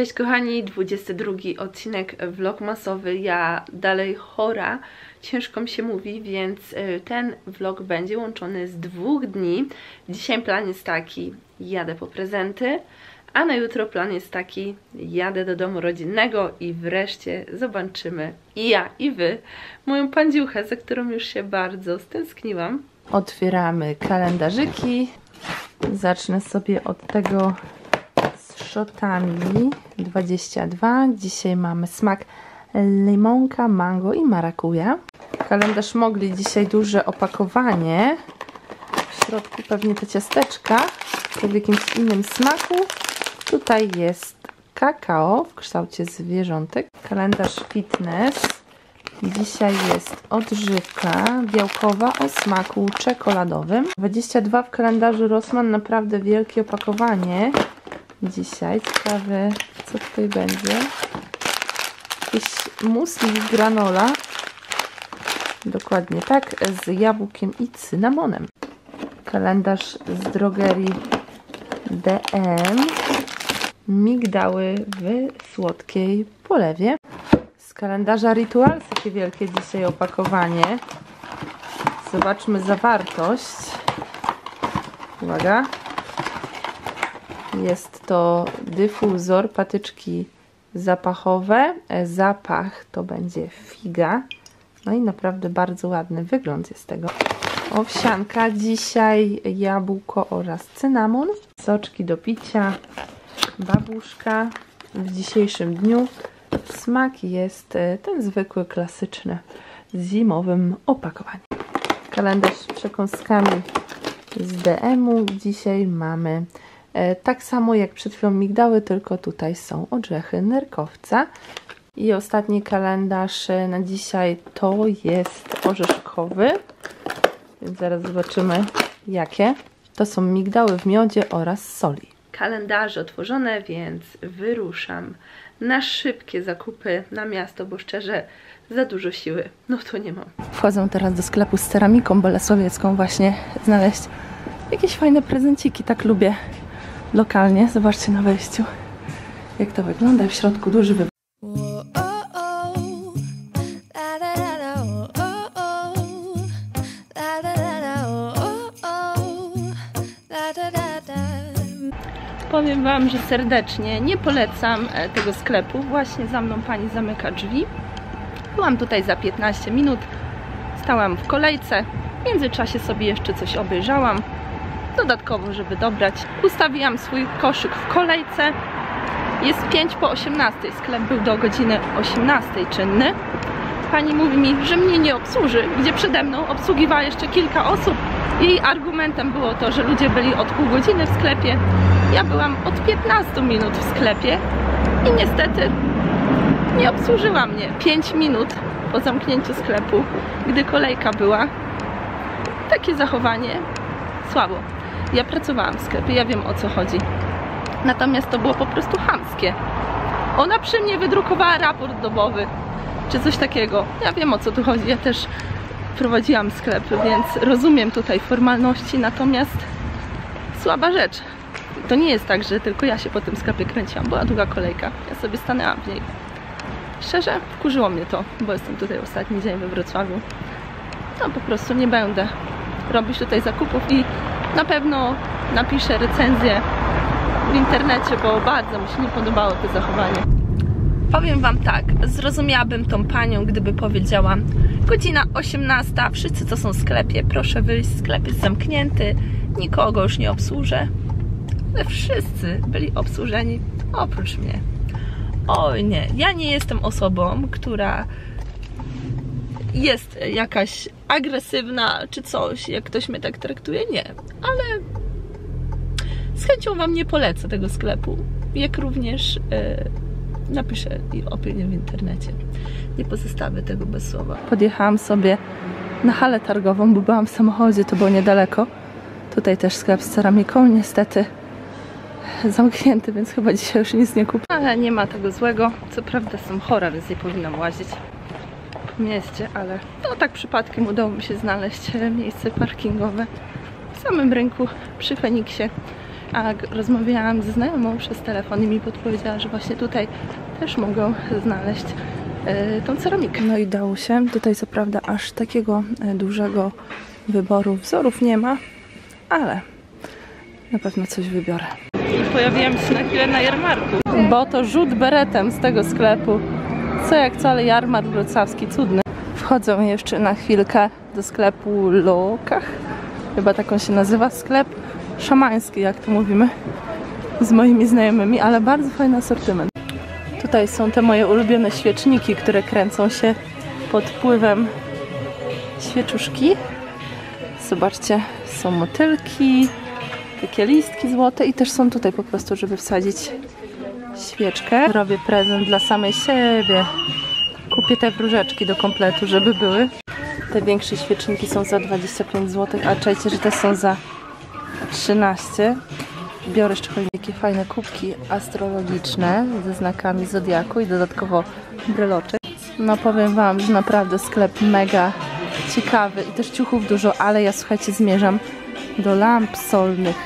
Cześć kochani, 22 odcinek vlogmasowy. Ja dalej chora, ciężko mi się mówi, więc y, ten vlog będzie łączony z dwóch dni. Dzisiaj plan jest taki, jadę po prezenty, a na jutro plan jest taki, jadę do domu rodzinnego i wreszcie zobaczymy i ja i wy moją pandziuchę, za którą już się bardzo stęskniłam. Otwieramy kalendarzyki. Zacznę sobie od tego szotami 22. Dzisiaj mamy smak limonka, mango i marakuja. Kalendarz mogli dzisiaj duże opakowanie. W środku pewnie te ciasteczka w jakimś innym smaku. Tutaj jest kakao w kształcie zwierzątek. Kalendarz fitness. Dzisiaj jest odżywka białkowa o smaku czekoladowym. 22 w kalendarzu Rossmann, naprawdę wielkie opakowanie. Dzisiaj ciekawe co tutaj będzie. Jakiś musli granola. Dokładnie tak, z jabłkiem i cynamonem. Kalendarz z drogerii DM. Migdały w słodkiej polewie. Z kalendarza Rituals jakie wielkie dzisiaj opakowanie. Zobaczmy zawartość. Uwaga. Jest to dyfuzor, patyczki zapachowe. Zapach to będzie figa. No i naprawdę bardzo ładny wygląd jest tego. Owsianka, dzisiaj jabłko oraz cynamon. Soczki do picia, babuszka w dzisiejszym dniu. Smak jest ten zwykły, klasyczny, zimowym opakowaniem. Kalendarz z przekąskami z DM-u. Dzisiaj mamy tak samo jak przed chwilą migdały, tylko tutaj są orzechy nerkowca. I ostatni kalendarz na dzisiaj to jest orzeszkowy. Więc zaraz zobaczymy jakie. To są migdały w miodzie oraz soli. Kalendarze otworzone, więc wyruszam na szybkie zakupy na miasto, bo szczerze za dużo siły, no to nie mam. Wchodzę teraz do sklepu z ceramiką bolesławiecką właśnie znaleźć jakieś fajne prezenciki, tak lubię lokalnie. Zobaczcie na wejściu, jak to wygląda. W środku duży wybór. Powiem Wam, że serdecznie nie polecam tego sklepu. Właśnie za mną pani zamyka drzwi. Byłam tutaj za 15 minut. Stałam w kolejce. W międzyczasie sobie jeszcze coś obejrzałam dodatkowo, żeby dobrać. Ustawiłam swój koszyk w kolejce. Jest 5 po 18. Sklep był do godziny 18 czynny. Pani mówi mi, że mnie nie obsłuży, gdzie przede mną obsługiwała jeszcze kilka osób. Jej argumentem było to, że ludzie byli od pół godziny w sklepie. Ja byłam od 15 minut w sklepie i niestety nie obsłużyła mnie 5 minut po zamknięciu sklepu, gdy kolejka była. Takie zachowanie słabo. Ja pracowałam w sklepie, ja wiem o co chodzi. Natomiast to było po prostu chamskie. Ona przy mnie wydrukowała raport dobowy, czy coś takiego. Ja wiem o co tu chodzi, ja też prowadziłam sklep, więc rozumiem tutaj formalności, natomiast słaba rzecz. To nie jest tak, że tylko ja się po tym sklepie kręciłam, była długa kolejka, ja sobie stanęłam w niej. Szczerze, wkurzyło mnie to, bo jestem tutaj ostatni dzień we Wrocławiu. No po prostu nie będę robić tutaj zakupów i na pewno napiszę recenzję w internecie, bo bardzo mi się nie podobało to zachowanie. Powiem Wam tak, zrozumiałabym tą panią, gdyby powiedziała godzina 18, wszyscy co są w sklepie, proszę wyjść, sklep jest zamknięty, nikogo już nie obsłużę. Ale wszyscy byli obsłużeni oprócz mnie. Oj nie, ja nie jestem osobą, która jest jakaś agresywna czy coś, jak ktoś mnie tak traktuje, nie. Ale z chęcią Wam nie polecę tego sklepu, jak również yy, napiszę opinię w internecie. Nie pozostawię tego bez słowa. Podjechałam sobie na halę targową, bo byłam w samochodzie, to było niedaleko. Tutaj też sklep z ceramiką, niestety zamknięty, więc chyba dzisiaj już nic nie kupię. Ale nie ma tego złego. Co prawda jestem chora, więc nie powinnam łazić mieście, ale no tak przypadkiem udało mi się znaleźć miejsce parkingowe w samym rynku przy Feniksie. a rozmawiałam ze znajomą przez telefon i mi podpowiedziała, że właśnie tutaj też mogą znaleźć e, tą ceramikę. No i dało się. Tutaj co prawda aż takiego e, dużego wyboru wzorów nie ma, ale na pewno coś wybiorę. I pojawiłam się na chwilę na jarmarku, bo to rzut beretem z tego sklepu. Co jak co, ale jarmark wrocławski, cudny. Wchodzę jeszcze na chwilkę do sklepu Lokach. Chyba taką się nazywa sklep szamański, jak to mówimy, z moimi znajomymi, ale bardzo fajny asortyment. Tutaj są te moje ulubione świeczniki, które kręcą się pod wpływem świeczuszki. Zobaczcie, są motylki, takie listki złote i też są tutaj po prostu, żeby wsadzić świeczkę. Robię prezent dla samej siebie. Kupię te wróżeczki do kompletu, żeby były. Te większe świeczniki są za 25 zł, a czajcie, że te są za 13. Biorę jeszcze takie fajne kubki astrologiczne ze znakami zodiaku i dodatkowo bryloczek. No powiem Wam, że naprawdę sklep mega ciekawy i też ciuchów dużo, ale ja słuchajcie zmierzam do lamp solnych.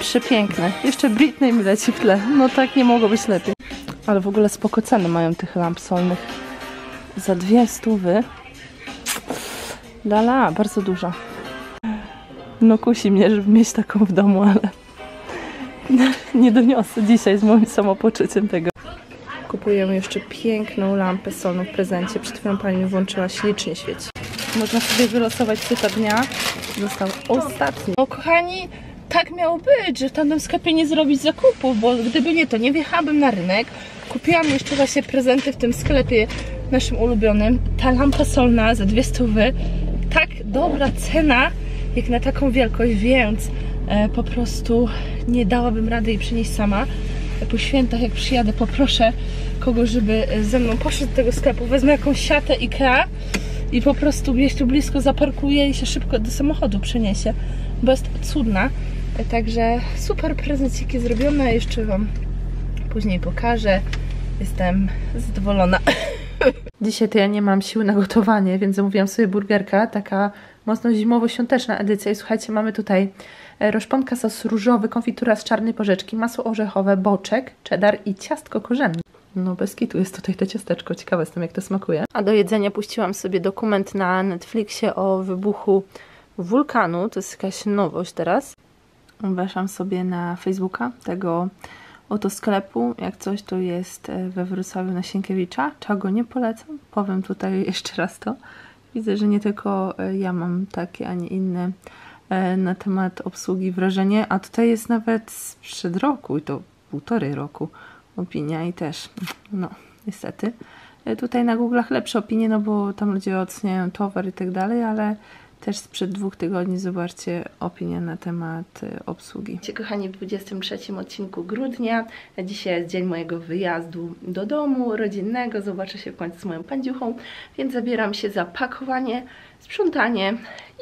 Przepiękne. Jeszcze Britney mi leci w tle. No tak nie mogło być lepiej. Ale w ogóle spoko ceny mają tych lamp solnych. Za dwie stówy. Lala, bardzo duża. No kusi mnie, żeby mieć taką w domu, ale nie doniosę dzisiaj z moim samopoczuciem tego. Kupujemy jeszcze piękną lampę solną w prezencie. Przed chwilą pani włączyła, ślicznie świeci. Można sobie wylosować cyta dnia. Został ostatni. No kochani, tak miało być, że w tamtym sklepie nie zrobić zakupów, bo gdyby nie to, nie wjechałabym na rynek. Kupiłam jeszcze właśnie prezenty w tym sklepie naszym ulubionym. Ta lampa solna za dwie stówy. Tak dobra cena, jak na taką wielkość, więc e, po prostu nie dałabym rady jej przynieść sama. Po świętach, jak przyjadę, poproszę kogoś, żeby ze mną poszedł do tego sklepu. Wezmę jakąś siatę IKEA i po prostu gdzieś tu blisko zaparkuję i się szybko do samochodu przeniesie, bo jest cudna. Także super prezenciki zrobione, jeszcze Wam później pokażę. Jestem zadowolona. Dzisiaj to ja nie mam siły na gotowanie, więc zamówiłam sobie burgerka, taka mocno zimowo-świąteczna edycja. I słuchajcie, mamy tutaj e, roszponka sos różowy, konfitura z czarnej porzeczki, masło orzechowe, boczek, cheddar i ciastko korzenne. No bez kitu jest tutaj to ciasteczko, ciekawe jestem jak to smakuje. A do jedzenia puściłam sobie dokument na Netflixie o wybuchu wulkanu, to jest jakaś nowość teraz. Weszłam sobie na Facebooka tego oto sklepu. Jak coś to jest e, we Wrocławiu na Sienkiewicza, czego nie polecam. Powiem tutaj jeszcze raz to. Widzę, że nie tylko e, ja mam takie, a nie inne e, na temat obsługi wrażenie, a tutaj jest nawet sprzed roku i to półtorej roku opinia i też, no niestety. Tutaj na Google'ach lepsze opinie, no bo tam ludzie oceniają towar i tak dalej, ale też sprzed dwóch tygodni zobaczcie opinię na temat y, obsługi. Kochani, w 23 odcinku grudnia. Dzisiaj jest dzień mojego wyjazdu do domu rodzinnego. Zobaczę się w końcu z moją pandziuchą, więc zabieram się za pakowanie, sprzątanie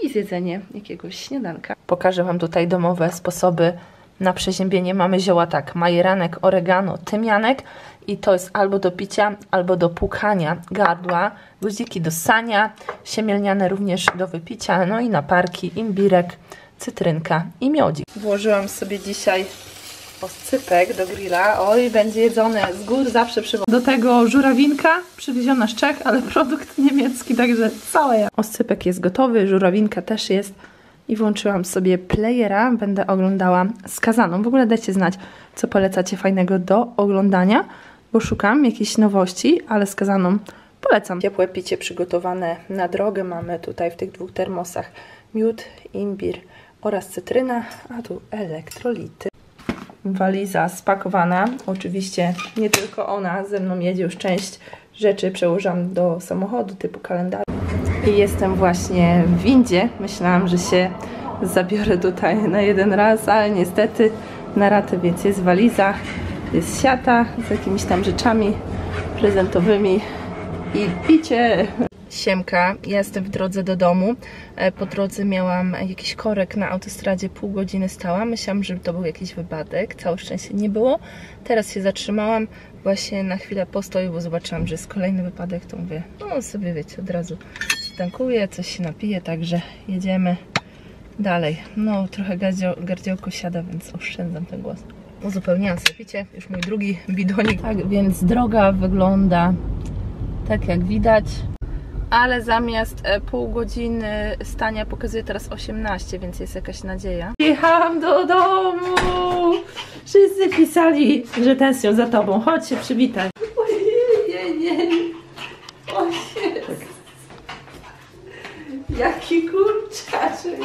i zjedzenie jakiegoś śniadanka. Pokażę Wam tutaj domowe sposoby na przeziębienie. Mamy zioła tak, majeranek, oregano, tymianek i to jest albo do picia, albo do płukania gardła, guziki do sania, siemielniane również do wypicia, no i naparki, imbirek, cytrynka i miodzik. Włożyłam sobie dzisiaj oscypek do grilla. Oj, będzie jedzone z gór, zawsze przywożę. Do tego żurawinka, przywieziona z Czech, ale produkt niemiecki, także całe ja. Oscypek jest gotowy, żurawinka też jest. I włączyłam sobie playera, będę oglądała skazaną. W ogóle dajcie znać, co polecacie fajnego do oglądania bo szukam jakiejś nowości, ale skazaną polecam. Ciepłe picie przygotowane na drogę mamy tutaj w tych dwóch termosach miód, imbir oraz cytryna, a tu elektrolity. Waliza spakowana, oczywiście nie tylko ona, ze mną jedzie już część rzeczy, przełożam do samochodu typu kalendarz. I jestem właśnie w windzie, myślałam, że się zabiorę tutaj na jeden raz, ale niestety na ratę, więc jest waliza jest siata z jakimiś tam rzeczami prezentowymi i picie. Siemka, ja jestem w drodze do domu. E, po drodze miałam jakiś korek na autostradzie, pół godziny stałam. Myślałam, że to był jakiś wypadek. Całe szczęście nie było. Teraz się zatrzymałam właśnie na chwilę postoju, bo zobaczyłam, że jest kolejny wypadek. To mówię, no sobie wiecie, od razu stankuję, coś się napiję, także jedziemy Dalej, no trochę gardzio, gardziołko siada, więc oszczędzam ten głos. Uzupełniłam sobie, już mój drugi bidonik. Tak więc droga wygląda tak jak widać. Ale zamiast e, pół godziny stania pokazuje teraz 18, więc jest jakaś nadzieja. Jechałam do domu! Wszyscy pisali, że tęsknią za tobą. Chodź się przywitaj. Nie, nie, nie. O jest. Jaki kurczaczek.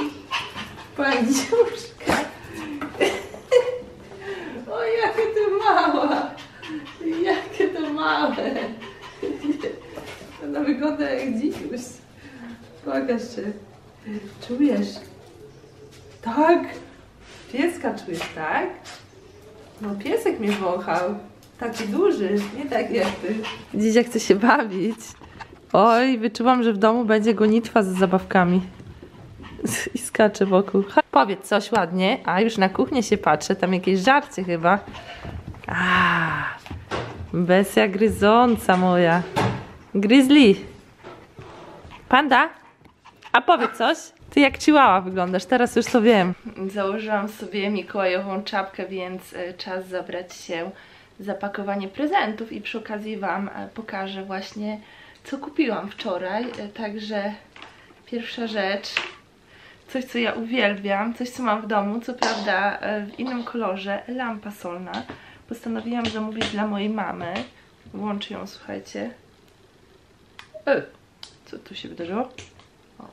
Pandziuszka. O, jakie to mała. Jakie to małe. Ona wygląda jak dzikus. Pokaż się. Czujesz? Tak? Pieska czujesz, tak? No piesek mnie wąchał. Taki duży, nie tak jak ty. Dzidzia chce się bawić. Oj, wyczuwam, że w domu będzie gonitwa z zabawkami. I skacze wokół. Powiedz coś ładnie. A, już na kuchnię się patrzę. Tam jakieś żarcie chyba. A, bestia gryząca moja. Grizzly. Panda? A powiedz coś. Ty jak chihuahua wyglądasz, teraz już to wiem. Założyłam sobie mikołajową czapkę, więc e, czas zabrać się za pakowanie prezentów i przy okazji Wam e, pokażę właśnie co kupiłam wczoraj. E, Także pierwsza rzecz, coś co ja uwielbiam, coś co mam w domu, co prawda e, w innym kolorze, lampa solna. Postanowiłam zamówić dla mojej mamy. Włączę ją, słuchajcie. E, co tu się wydarzyło? O.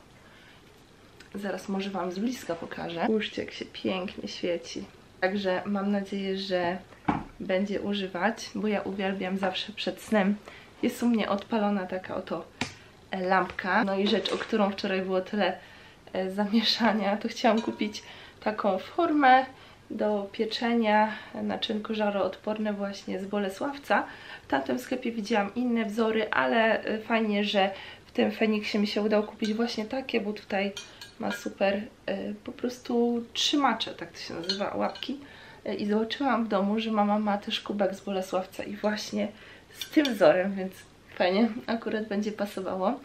Zaraz może Wam z bliska pokażę. Spójrzcie, jak się pięknie świeci. Także mam nadzieję, że będzie używać, bo ja uwielbiam zawsze przed snem. Jest u mnie odpalona taka oto e, lampka. No i rzecz, o którą wczoraj było tyle e, zamieszania, to chciałam kupić taką formę do pieczenia naczynko żaroodporne właśnie z Bolesławca. W tamtym sklepie widziałam inne wzory, ale e, fajnie, że w tym Feniksie mi się udało kupić właśnie takie, bo tutaj ma super po prostu trzymacze, tak to się nazywa, łapki. I zobaczyłam w domu, że mama ma też kubek z Bolesławca i właśnie z tym wzorem, więc fajnie, akurat będzie pasowało.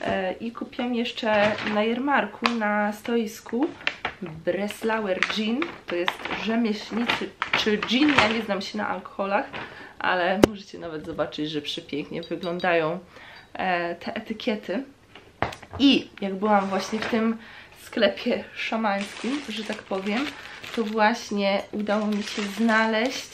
E, I kupiłam jeszcze na jarmarku, na stoisku Breslauer Gin. To jest rzemieślniczy czy gin, ja nie znam się na alkoholach, ale możecie nawet zobaczyć, że przepięknie wyglądają e, te etykiety. I jak byłam właśnie w tym sklepie szamańskim, że tak powiem, to właśnie udało mi się znaleźć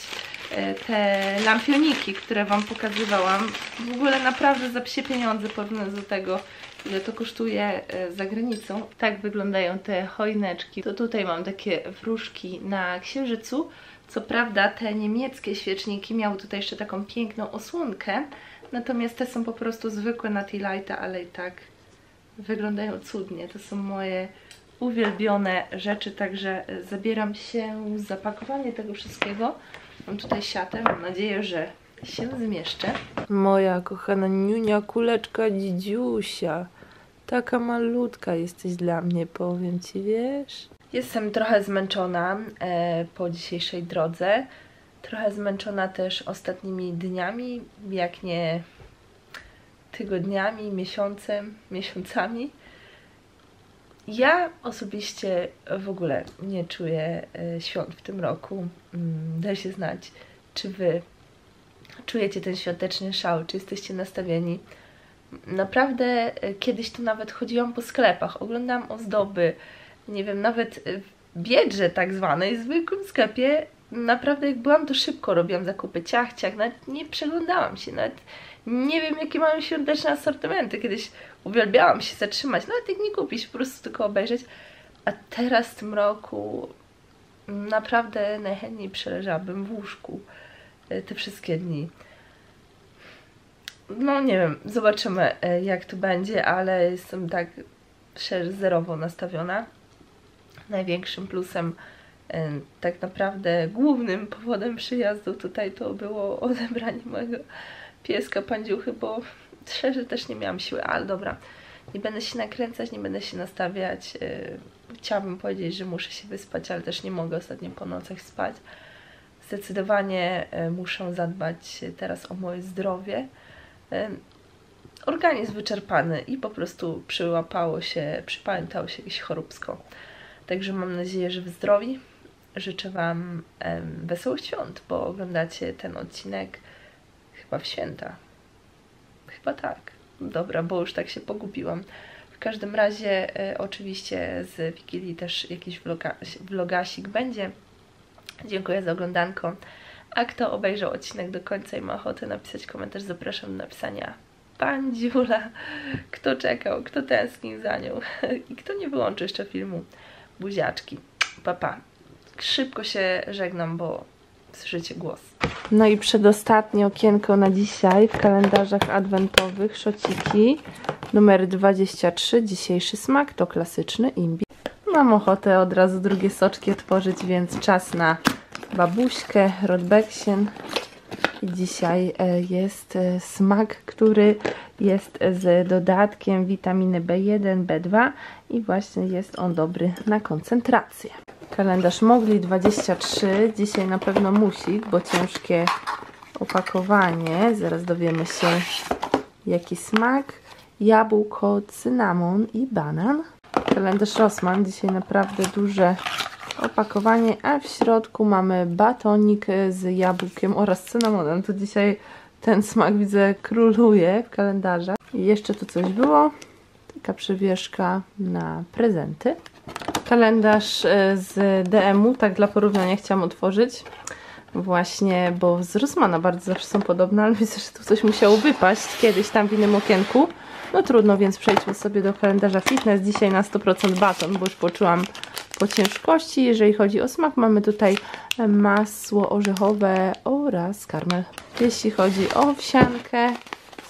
te lampioniki, które Wam pokazywałam. W ogóle naprawdę za psie pieniądze porównując do tego, ile to kosztuje e, za granicą. Tak wyglądają te choineczki. To tutaj mam takie wróżki na księżycu. Co prawda te niemieckie świeczniki miały tutaj jeszcze taką piękną osłonkę, natomiast te są po prostu zwykłe na tea lighta, ale i tak wyglądają cudnie. To są moje uwielbione rzeczy, także e, zabieram się za pakowanie tego wszystkiego. Mam tutaj siatę, mam nadzieję, że się zmieszczę. Moja kochana niunia kuleczka dzidziusia. Taka malutka jesteś dla mnie, powiem Ci, wiesz? Jestem trochę zmęczona e, po dzisiejszej drodze. Trochę zmęczona też ostatnimi dniami, jak nie tygodniami, miesiącem, miesiącami. Ja osobiście w ogóle nie czuję e, świąt w tym roku. Mm, Daj się znać, czy Wy czujecie ten świąteczny szał, czy jesteście nastawieni. Naprawdę e, kiedyś to nawet chodziłam po sklepach, oglądałam ozdoby, nie wiem, nawet w biedrze tak zwanej, zwykłym sklepie, naprawdę jak byłam, to szybko robiłam zakupy, ciach, ciach, nawet nie przeglądałam się, nawet nie wiem, jakie mają świąteczne asortymenty. Kiedyś uwielbiałam się zatrzymać, nawet jak nie kupić, po prostu tylko obejrzeć. A teraz w tym roku naprawdę najchętniej przeleżałabym w łóżku e, te wszystkie dni. No nie wiem, zobaczymy e, jak to będzie, ale jestem tak szczerze zerowo nastawiona. Największym plusem, e, tak naprawdę głównym powodem przyjazdu tutaj to było odebranie mojego pieska pandziuchy, bo szczerze też nie miałam siły, ale dobra, nie będę się nakręcać, nie będę się nastawiać. Yy, Chciałabym powiedzieć, że muszę się wyspać, ale też nie mogę ostatnio po nocach spać. Zdecydowanie yy, muszę zadbać teraz o moje zdrowie. Yy, Organizm wyczerpany i po prostu przyłapało się, przypamiętało się jakieś choróbsko. Także mam nadzieję, że w zdrowi. Życzę Wam wesołych świąt, bo oglądacie ten odcinek chyba w święta. Chyba tak. Dobra, bo już tak się pogubiłam. W każdym razie e, oczywiście z Wigilii też jakiś vloga, vlogasik będzie. Dziękuję za oglądanko. A kto obejrzał odcinek do końca i ma ochotę napisać komentarz, zapraszam do napisania Pan Dziula. Kto czekał, kto tęsknił za nią i kto nie wyłączy jeszcze filmu Buziaczki. Papa. Pa. Szybko się żegnam, bo słyszycie głos. No i przedostatnie okienko na dzisiaj w kalendarzach adwentowych szociki numer 23. Dzisiejszy smak to klasyczny imbir. Mam ochotę od razu drugie soczki otworzyć, więc czas na babuśkę, rodbeksien. Dzisiaj e, jest e, smak, który jest z dodatkiem witaminy B1, B2 i właśnie jest on dobry na koncentrację. Kalendarz Mogli 23. Dzisiaj na pewno musi, bo ciężkie opakowanie. Zaraz dowiemy się jaki smak. Jabłko, cynamon i banan. Kalendarz Rossmann. Dzisiaj naprawdę duże opakowanie, a w środku mamy batonik z jabłkiem oraz cynamonem. To dzisiaj ten smak widzę króluje w kalendarzach. I jeszcze tu coś było. Taka przywieszka na prezenty. Kalendarz e, z DM-u, tak dla porównania chciałam otworzyć. Właśnie, bo z Rossmana bardzo zawsze są podobne, ale widzę, że tu coś musiało wypaść kiedyś tam w innym okienku. No trudno, więc przejdźmy sobie do kalendarza fitness. Dzisiaj na 100% baton, bo już poczułam po ciężkości. Jeżeli chodzi o smak, mamy tutaj masło orzechowe oraz karmel. Jeśli chodzi o owsiankę,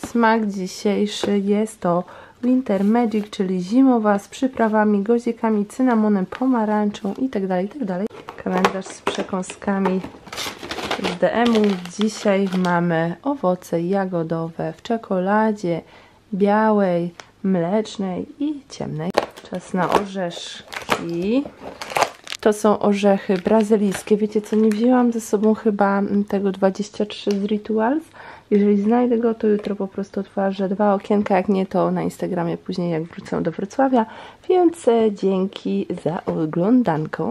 smak dzisiejszy jest to Winter Magic, czyli zimowa z przyprawami, gozikami, cynamonem, pomarańczą itd. itd. Kalendarz z przekąskami z DM-u. Dzisiaj mamy owoce jagodowe w czekoladzie białej, mlecznej i ciemnej. Czas na orzeszki. To są orzechy brazylijskie. Wiecie co, nie wzięłam ze sobą chyba tego 23 z Rituals. Jeżeli znajdę go, to jutro po prostu otworzę dwa okienka. Jak nie, to na Instagramie później, jak wrócę do Wrocławia. Więc dzięki za oglądanką.